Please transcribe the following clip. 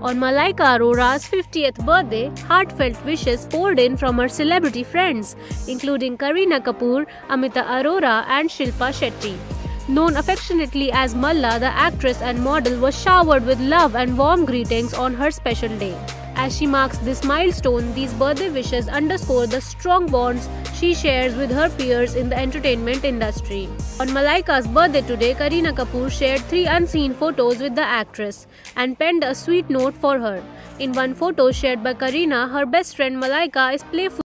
On Malaika Arora's 50th birthday, heartfelt wishes poured in from her celebrity friends, including Kareena Kapoor, Amrita Arora, and Shilpa Shetty. Known affectionately as Malla, the actress and model was showered with love and warm greetings on her special day. As she marks this milestone, these birthday wishes underscore the strong bonds she shares with her peers in the entertainment industry. On Malaika's birthday today, Kareena Kapoor shared three unseen photos with the actress and penned a sweet note for her. In one photo shared by Kareena, her best friend Malaika is playful